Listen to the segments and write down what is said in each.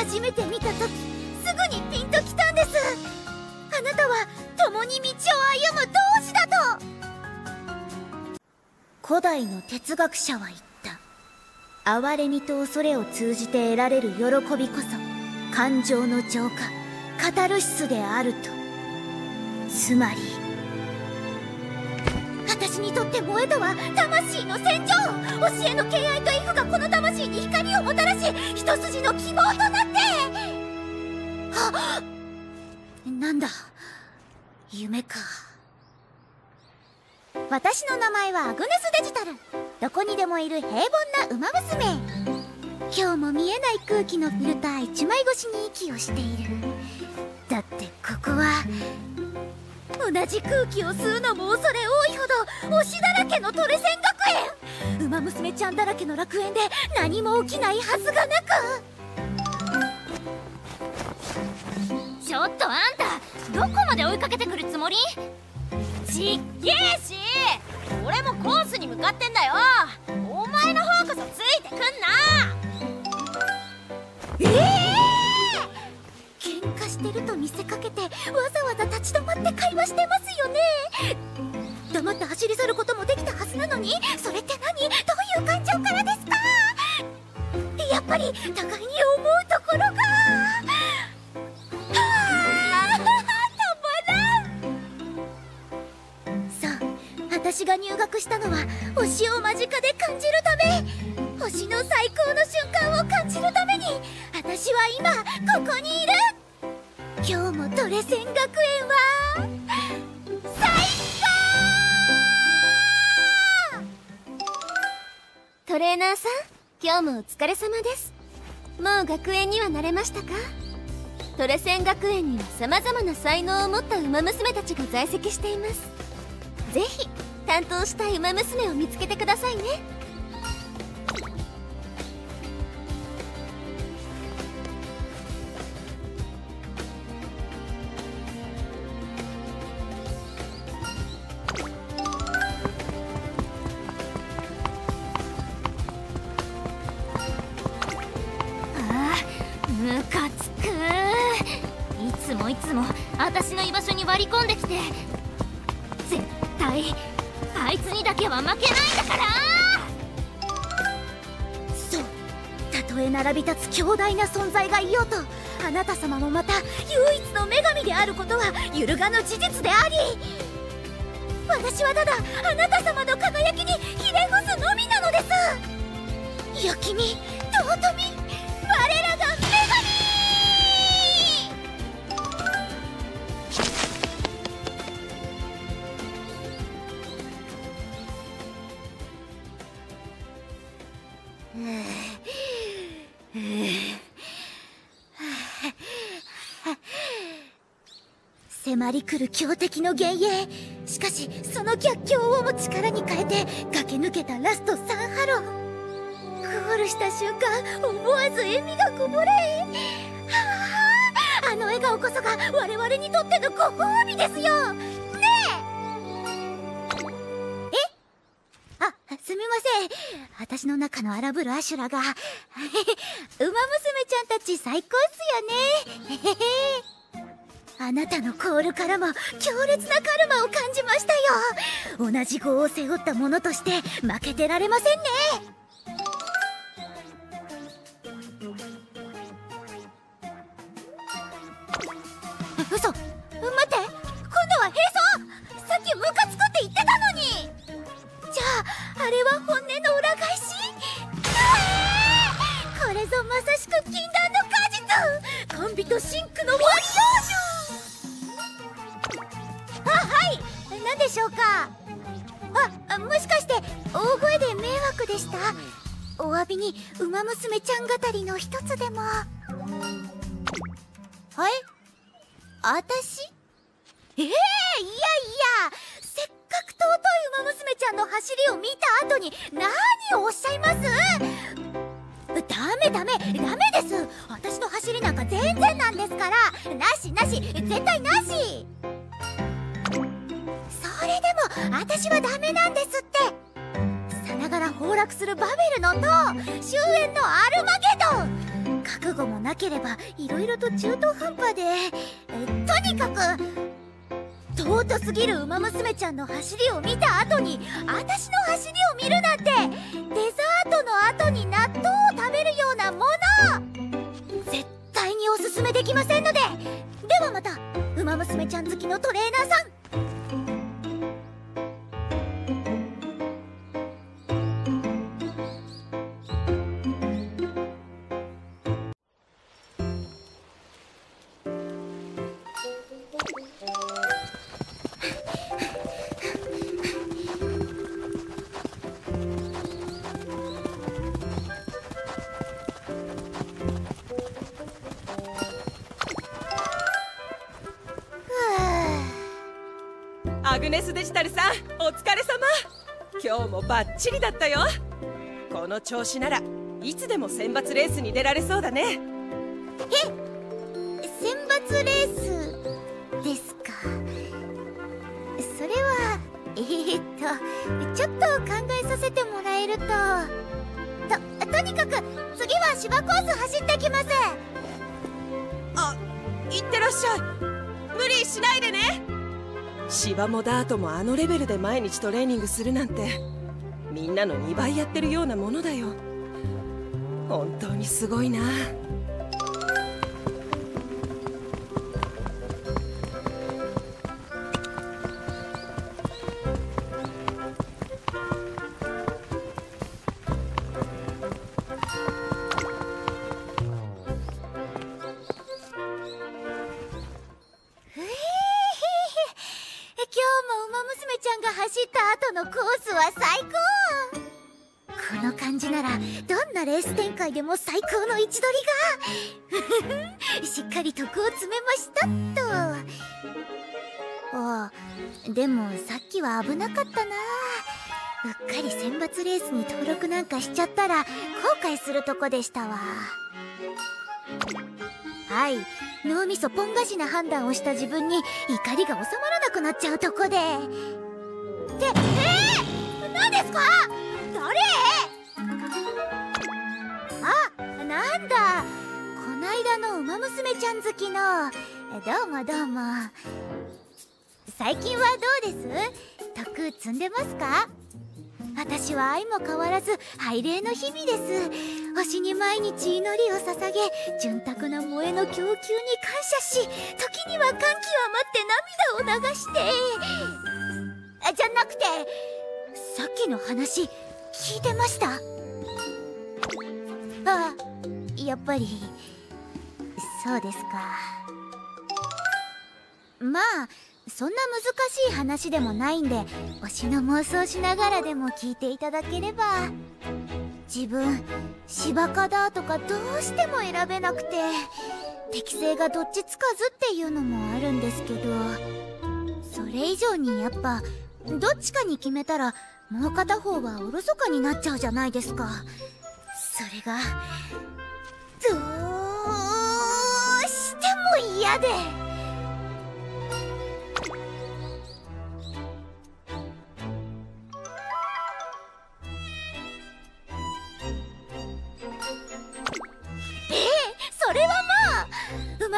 初めて見た時すぐにピンときたんです。あなたは共に道を歩む同志だと。古代の哲学者は言った。哀れみと恐れを通じて得られる喜びこそ感情の浄化カタルシスであると。つまり私にとって萌えとは魂の戦場教えの敬愛と畏怖がこの魂に光をもたらし一筋の希望となってはっなんだ夢か私の名前はアグネスデジタル。どこにでもいる平凡な馬娘今日も見えない空気のフィルター一枚越しに息をしている。だってここは同じ空気を吸うのも恐れ多いほど推しだらけのトレセン学園。馬娘ちゃんだらけの楽園で何も起きないはずがなく。ちょっとあんたどこまで追いかけてくるつもり？ちっげえし！俺もコースに向かってんだよ。見せかけてわざわざ立ち止まって会話してますよね。黙って走り去ることもできたはずなのにそれって何？どういう感情からですか？やっぱり互いに思うところが。はあたまらん。そう私が入学したのは星を間近で感じるため。星の最高の瞬間を感じるために私は今ここにいる。今日もトレセン学園は最高！トレーナーさん今日もお疲れ様です。もう学園には慣れましたか？トレセン学園には様々な才能を持った馬娘たちが在籍しています。ぜひ担当したい馬娘を見つけてくださいね。いつも私の居場所に割り込んできて絶対あいつにだけは負けないんだから。そうたとえ並び立つ強大な存在がいようとあなた様もまた唯一の女神であることは揺るがぬ事実であり。私はただあなた様の輝きにひれ伏すのみなのです。よきに尊み迫り来る強敵の幻影しかしその逆境をも力に変えて駆け抜けたラスト3ハロン。ゴールした瞬間思わず笑みがこぼれはああの笑顔こそが我々にとってのご褒美ですよ。私の中の荒ぶるアシュラが ウマ娘ちゃんたち最高っすよね。あなたのコールからも強烈なカルマを感じましたよ。同じ業を背負った者として負けてられませんね。果実甘美と真紅の割養生あはい。何でしょうか？あもしかして大声で迷惑でした？お詫びに馬娘ちゃん語りの一つでも。はい私？ええいやいや。せっかく尊い馬娘ちゃんの走りを見た後に何をおっしゃいます？ダメダメ。ダメです。走りなんか全然なんですから。なしなし。絶対なし。それでも私はダメなんですって。さながら崩落するバベルの塔。終焉のアルマゲド。ン覚悟もなければいろいろと中途半端で。とにかく尊すぎるウマ娘ちゃんの走りを見た後に私の走りを見るなんて。デザートの後に納豆おすすめできませんので。ではまたウマ娘ちゃん好きのトレーナーさん。ネスデジタルさんお疲れ様。今日もバッチリだったよ。この調子ならいつでも選抜レースに出られそうだね。選抜レースですか？それはえー、っとちょっと考えさせてもらえると。ととにかく次は芝コース走ってきます。あいってらっしゃい。無理しないでね芝もダートもあのレベルで毎日トレーニングするなんてみんなの2倍やってるようなものだよ。本当にすごいな。ああでもさっきは危なかったな。うっかり選抜レースに登録なんかしちゃったら後悔するとこでしたわ。はい。脳みそポン菓子な判断をした自分に怒りが収まらなくなっちゃうとこで。ってえー、何ですか？誰？あなんだ。こないだのウマ娘ちゃん好きの。どうもどうも。最近はどうです？徳積んでますか？私は愛も変わらず拝礼の日々です。星に毎日祈りを捧げ潤沢な萌えの供給に感謝し時には感極まって涙を流してじゃなくてさっきの話聞いてました？あやっぱりそうですか。まあそんな難しい話でもないんで推しの妄想しながらでも聞いていただければ。自分芝かだとかどうしても選べなくて適性がどっちつかずっていうのもあるんですけど。それ以上にやっぱどっちかに決めたらもう片方はおろそかになっちゃうじゃないですか。それがどうしても嫌で。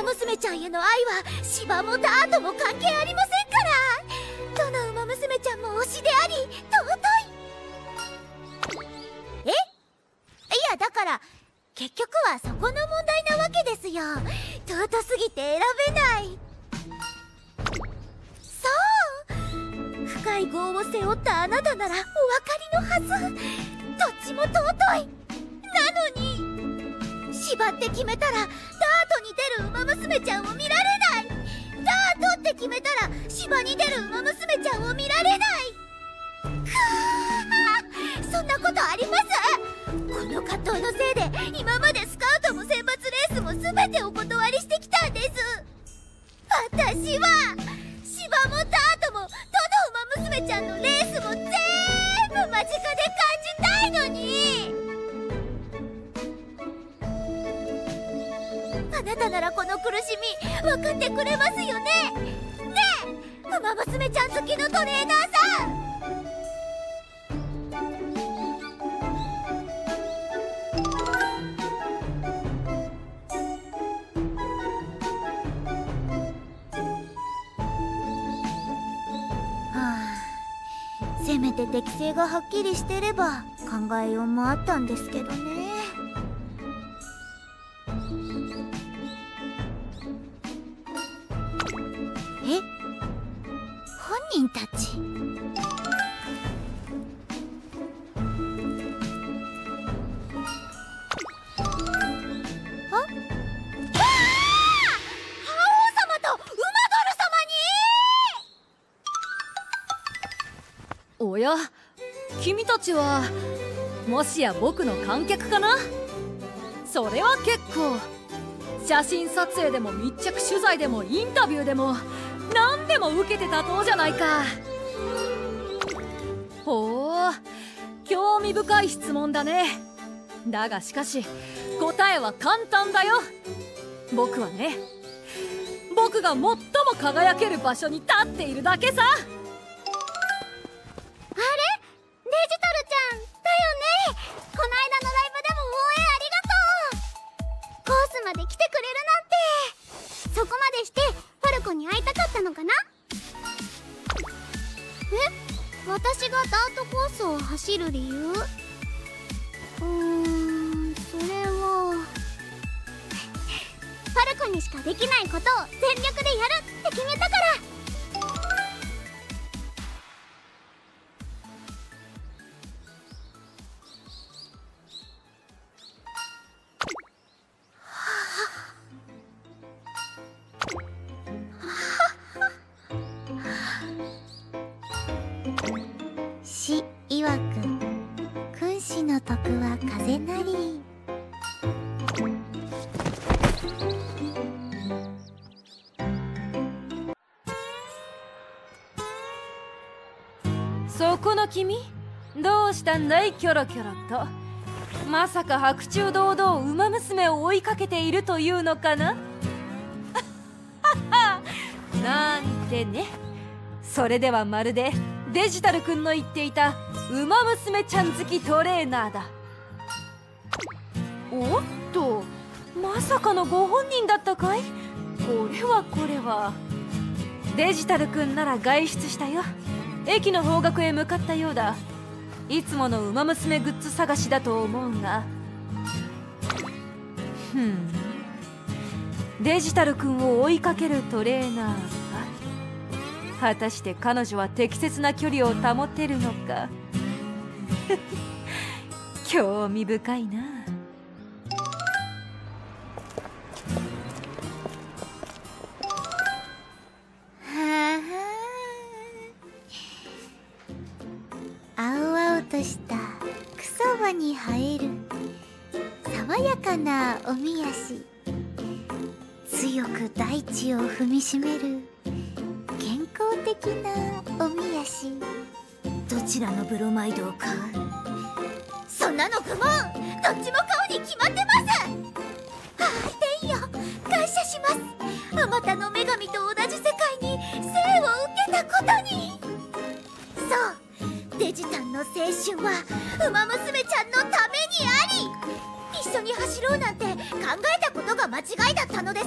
ウマ娘ちゃんへの愛は芝もダートも関係ありませんから。どのウマ娘ちゃんも推しであり尊い。え？いやだから結局はそこの問題なわけですよ。尊すぎて選べない。そう。深い業を背負ったあなたならお分かりのはず。どっちも尊い。なのに。芝って決めたらに出るウマ娘ちゃんを見られない。ダートって決めたら芝に出るウマ娘ちゃんを見られない。くーそんなことあります？この葛藤のせいで今までスカウトも選抜レースも全てお断りしてきたんです。私は芝もダートもどのウマ娘ちゃんのレースも全部間近で感じたいのに。らこの苦しみ分かってくれますよね。ねえ馬娘ちゃん好きのトレーナーさん。はあせめて適性がはっきりしてれば考えようもあったんですけどね。人たち。おや君たちはもしや僕の観客かな？それは結構。写真撮影でも密着取材でもインタビューでもでも受けてたとうじゃないか。ほう興味深い質問だね。だがしかし答えは簡単だよ。僕はね僕が最も輝ける場所に立っているだけさ。詩曰く君子の徳は風なり。そこの君どうしたんだいキョロキョロと。まさか白昼堂々ウマ娘を追いかけているというのかな？なんてね。それではまるでデジタル君の言っていたウマ娘ちゃん好きトレーナーだ。おっとまさかのご本人だったかい？これはこれは。デジタル君なら外出したよ。駅の方角へ向かったようだ。いつものウマ娘グッズ探しだと思うが。ふん。デジタル君を追いかけるトレーナーは果たして彼女は適切な距離を保てるのか？興味深いな。を踏みしめる健康的なおみ足どちらのブロマイドを買う？そんなの愚問どっちも買うに決まってます。ああ天よ。感謝します。あまたの女神と同じ世界に生を受けたことに。そう。デジタンの青春はウマ娘ちゃんのためにあり。一緒に走ろうなんて考えたことが間違いだったのです。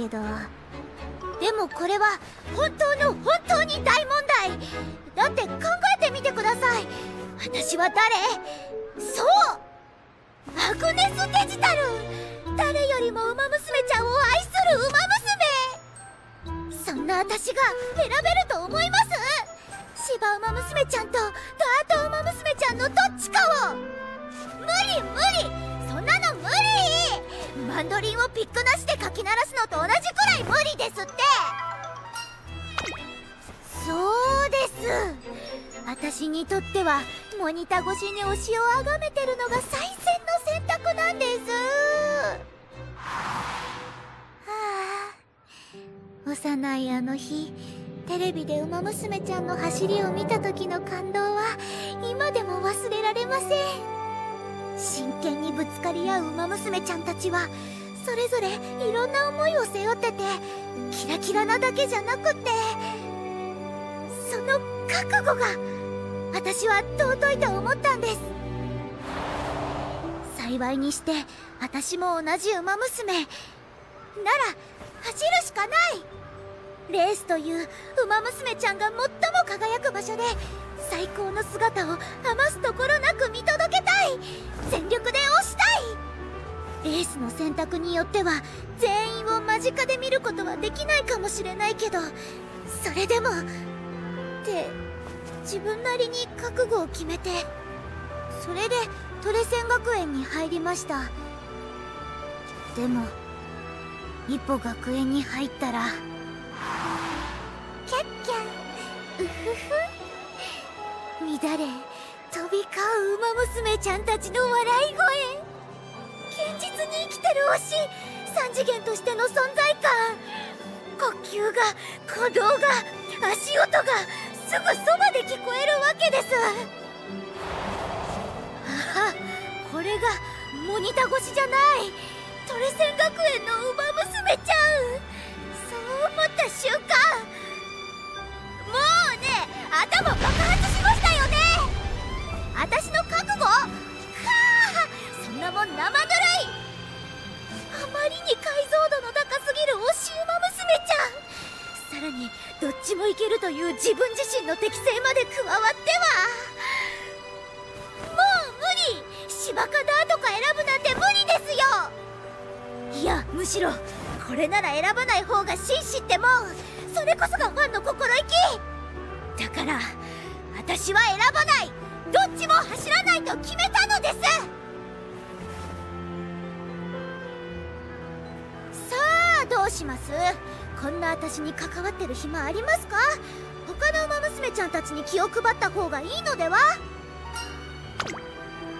けどでもこれは本当の本当に大問題。だって考えてみてください私は誰？そう。アグネスデジタル。誰よりもウマ娘ちゃんを愛するウマ娘そんな私が選べると思います。シバウマ娘ちゃんとダートウマ娘ちゃんのどっちかを。無理無理。マンドリンをピックなしでかき鳴らすのと同じくらい無理ですって。そうです。私にとってはモニター越しに推しを崇めてるのが最善の選択なんです。はあ。幼いあの日テレビでウマ娘ちゃんの走りを見た時の感動は今でも忘れられません。真剣にぶつかり合うウマ娘ちゃんたちはそれぞれいろんな思いを背負っててキラキラなだけじゃなくってその覚悟が私は尊いと思ったんです。幸いにして私も同じ馬娘。なら走るしかない。レースという馬娘ちゃんが最も輝く場所で最高の姿を余すところなく見届けたい。全力で押したい。レースの選択によっては全員を間近で見ることはできないかもしれないけどそれでもって自分なりに覚悟を決めてそれでトレセン学園に入りました。でも一歩学園に入ったらキャッキャン。うふふ。乱れ飛び交う馬娘ちゃんたちの笑い声。現実に生きてる推し三次元としての存在感。呼吸が鼓動が足音がすぐそばで聞こえるわけです。あこれがモニタ越しじゃない。トレセン学園の馬娘ちゃん。そう思った瞬間。もうね頭爆発しう自分自身の適性まで加わっては。もう無理。芝かダーとか選ぶなんて無理ですよ。いやむしろこれなら選ばない方が紳士ってもん。それこそがファンの心意気。だから私は選ばない。どっちも走らないと決めたのです。さあどうします？こんな私に関わってる暇ありますか？他の馬娘ちゃんたちに気を配った方がいいのでは？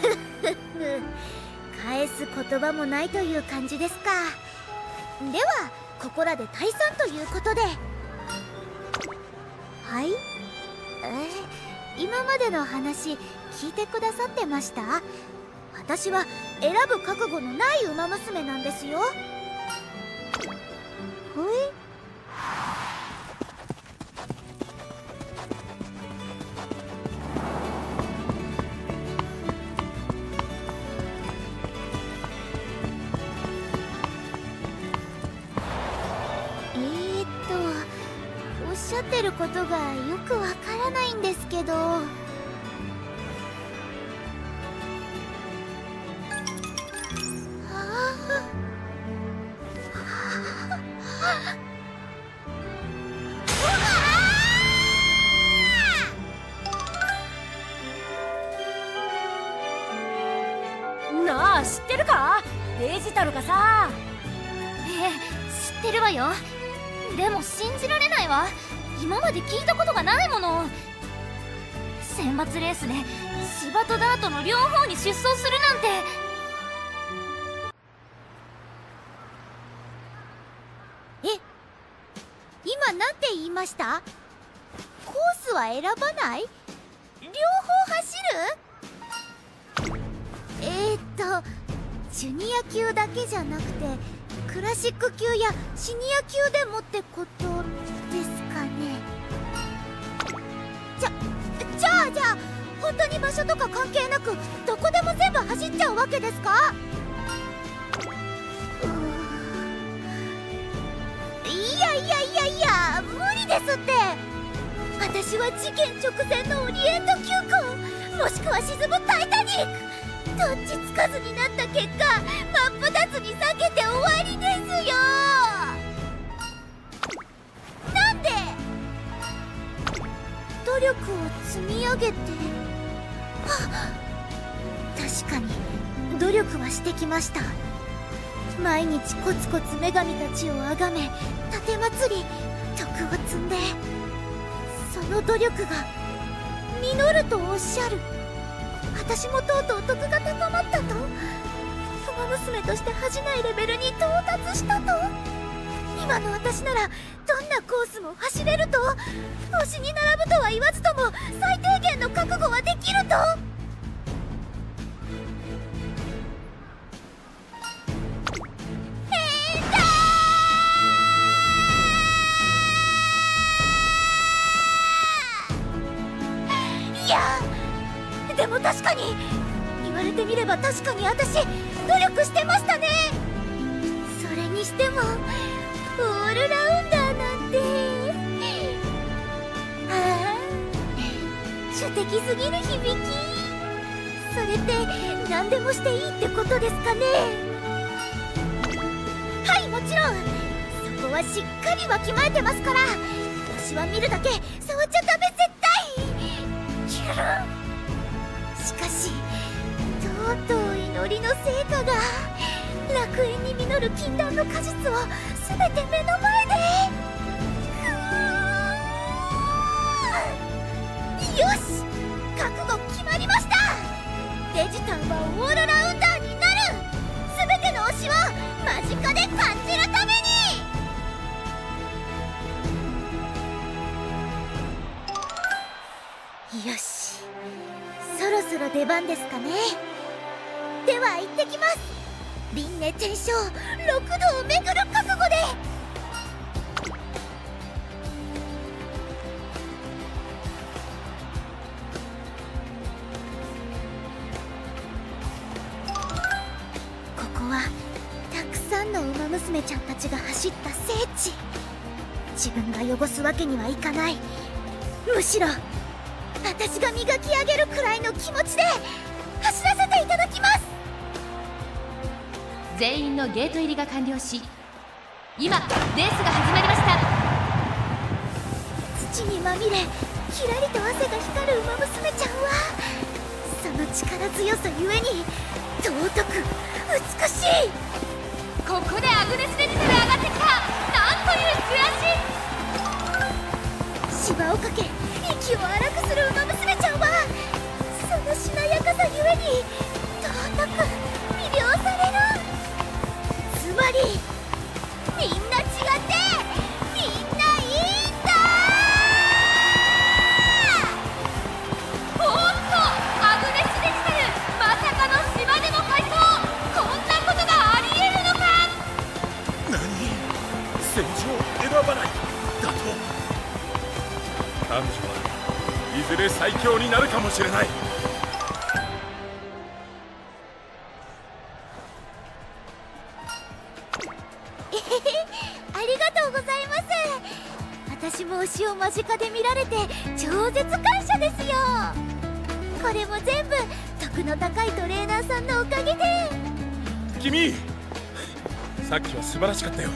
ふっふっふ返す言葉もないという感じですか。ではここらで退散ということで。はい？えー、今までの話聞いてくださってました？私は選ぶ覚悟のない馬娘なんですよ。ほえタルがさ。ええ知ってるわよ。でも信じられないわ。今まで聞いたことがないもの。選抜レースで芝とダートの両方に出走するなんて。え今なんて言いました？コースは選ばない？両方走る？ジュニア級だけじゃなくてクラシック級やシニア級でもってことですかね。じゃじゃあじゃあ本当に場所とか関係なくどこでも全部走っちゃうわけですか？いやいやいやいや無理ですって。私は事件直前のオリエント急行もしくは沈むタイタニック。どっちつかずになった結果真っ二つに避けて終わりですよ。なんで？努力を積み上げて。はっ確かに。努力はしてきました。毎日コツコツ女神たちを崇め盾祭り徳を積んで。その努力が実るとおっしゃる。私もとうとう徳が高まったと。馬娘として恥じないレベルに到達したと。今の私ならどんなコースも走れると。星に並ぶとは言わずとも最低限の覚悟はできると。てみれば確かに私努力してましたね。それにしてもオールラウンダーなんて。ああ。主的すぎる響き。それって何でもしていいってことですかね。はいもちろん。そこはしっかりわきまえてますから。私は見るだけ触っちゃダメ絶対。キュルしかしうとう祈りの成果が楽園に実る禁断の果実を全て目の前で。よし。覚悟決まりました。デジタンはオールラウンダーになる。全ての推しを間近で感じるために。よし。そろそろ出番ですかね。では行ってきます。輪廻転生六道を巡る覚悟で。ここはたくさんのウマ娘ちゃんたちが走った聖地。自分が汚すわけにはいかない。むしろ私が磨き上げるくらいの気持ちで。全員のゲート入りが完了し今レースが始まりました。土にまみれキラリと汗が光るウマ娘ちゃんはその力強さゆえに尊く美しい。ここでアグネス・デジタル上がってきた。なんという悔し芝をかけ息を荒くするウマ娘ちゃんはそのしなやかさゆえに尊く魅了されるつまりみんな違ってみんないいんだおっとアグネス・デジタルまさかの芝での回答こんなことがありえるのか！何？戦場を選ばない。だと？彼女はいずれ最強になるかもしれない。私も推しを間近で見られて超絶感謝ですよ。これも全部得の高いトレーナーさんのおかげで。君さっきは素晴らしかったよ。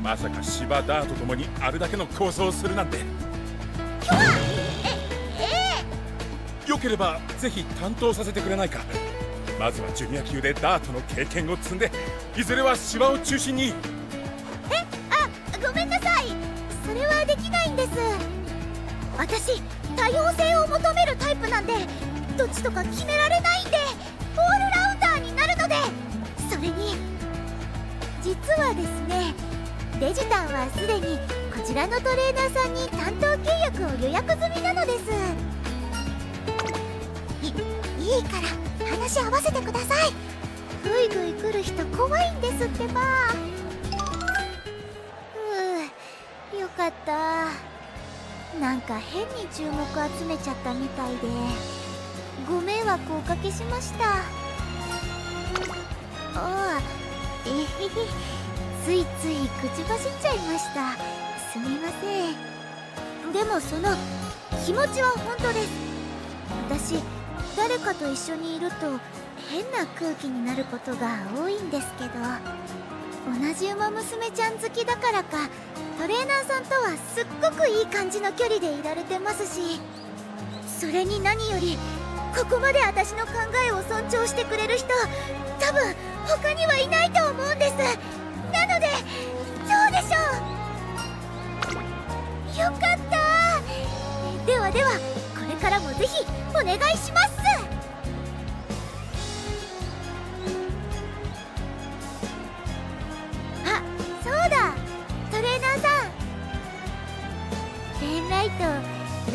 まさか芝ダーと共にあれだけの構想をするなんて。よければぜひ担当させてくれないか。まずはジュニア級でダートの経験を積んでいずれは芝を中心にです。私多様性を求めるタイプなんでどっちとか決められないんでオールラウンダーになるので。それに実はですねデジタンはすでにこちらのトレーナーさんに担当契約を予約済みなのです。いいいから話し合わせてください。ぐいぐい来る人怖いんですってば。ふうよかった。なんか変に注目集めちゃったみたいで。ご迷惑をおかけしました。ああえへへ。ついつい口走っちゃいました。すみません。でもその気持ちは本当です。私誰かと一緒にいると変な空気になることが多いんですけど。同じ馬娘ちゃん好きだからかトレーナーさんとはすっごくいい感じの距離でいられてますしそれに何よりここまで私の考えを尊重してくれる人多分他にはいないと思うんです。なのでどうでしょう。よかった。ではではこれからもぜひお願いします。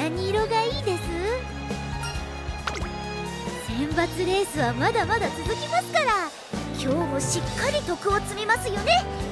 何色がいいです。選抜レースはまだまだ続きますから今日もしっかり徳を積みますよね。